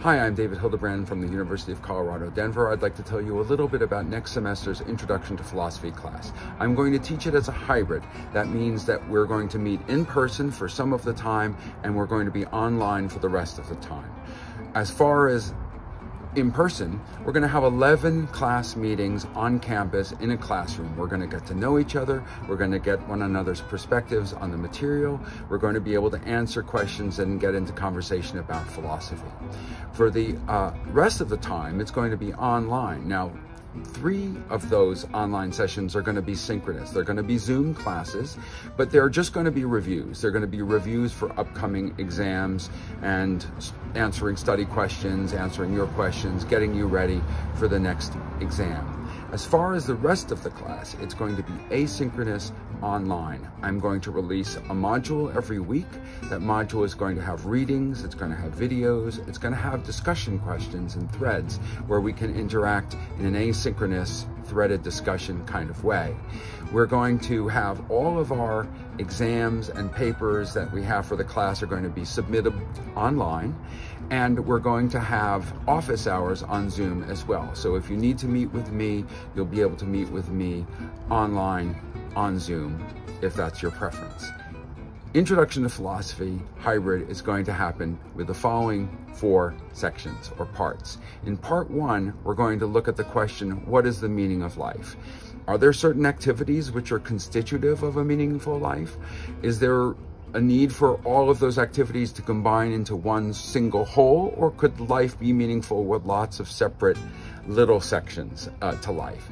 Hi, I'm David Hildebrand from the University of Colorado, Denver. I'd like to tell you a little bit about next semester's Introduction to Philosophy class. I'm going to teach it as a hybrid. That means that we're going to meet in person for some of the time and we're going to be online for the rest of the time. As far as in person, we're going to have 11 class meetings on campus in a classroom. We're going to get to know each other. We're going to get one another's perspectives on the material. We're going to be able to answer questions and get into conversation about philosophy. For the uh, rest of the time, it's going to be online. Now, Three of those online sessions are going to be synchronous. They're going to be Zoom classes, but they're just going to be reviews. They're going to be reviews for upcoming exams and answering study questions, answering your questions, getting you ready for the next exam. As far as the rest of the class, it's going to be asynchronous online. I'm going to release a module every week. That module is going to have readings, it's going to have videos, it's going to have discussion questions and threads where we can interact in an asynchronous threaded discussion kind of way. We're going to have all of our exams and papers that we have for the class are going to be submitted online and we're going to have office hours on Zoom as well. So if you need to meet with me, you'll be able to meet with me online on Zoom if that's your preference. Introduction to Philosophy Hybrid is going to happen with the following four sections or parts. In part one, we're going to look at the question, what is the meaning of life? Are there certain activities which are constitutive of a meaningful life? Is there a need for all of those activities to combine into one single whole, or could life be meaningful with lots of separate little sections uh, to life?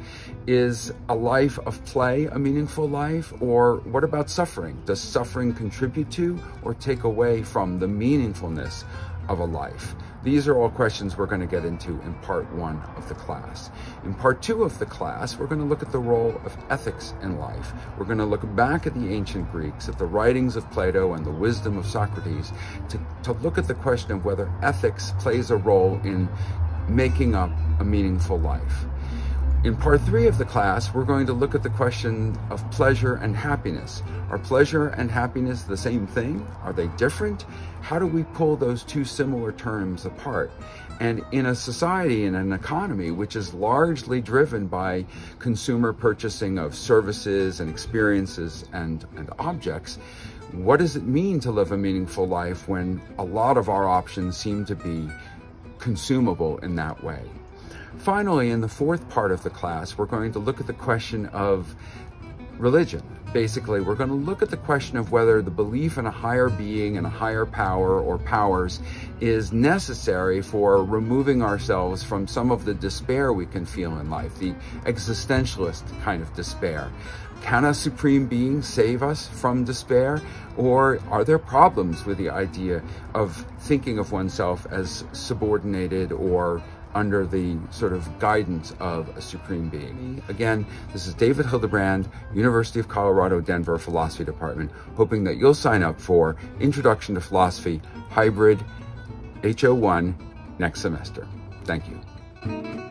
Is a life of play a meaningful life, or what about suffering? Does suffering contribute to or take away from the meaningfulness of a life? These are all questions we're going to get into in part one of the class. In part two of the class, we're going to look at the role of ethics in life. We're going to look back at the ancient Greeks, at the writings of Plato and the wisdom of Socrates, to, to look at the question of whether ethics plays a role in making up a meaningful life. In part three of the class, we're going to look at the question of pleasure and happiness. Are pleasure and happiness the same thing? Are they different? How do we pull those two similar terms apart? And in a society, in an economy, which is largely driven by consumer purchasing of services and experiences and, and objects, what does it mean to live a meaningful life when a lot of our options seem to be consumable in that way? Finally, in the fourth part of the class, we're going to look at the question of religion. Basically, we're going to look at the question of whether the belief in a higher being and a higher power or powers is necessary for removing ourselves from some of the despair we can feel in life, the existentialist kind of despair. Can a supreme being save us from despair? Or are there problems with the idea of thinking of oneself as subordinated or under the sort of guidance of a supreme being. Again, this is David Hildebrand, University of Colorado, Denver Philosophy Department, hoping that you'll sign up for Introduction to Philosophy Hybrid HO1 next semester. Thank you.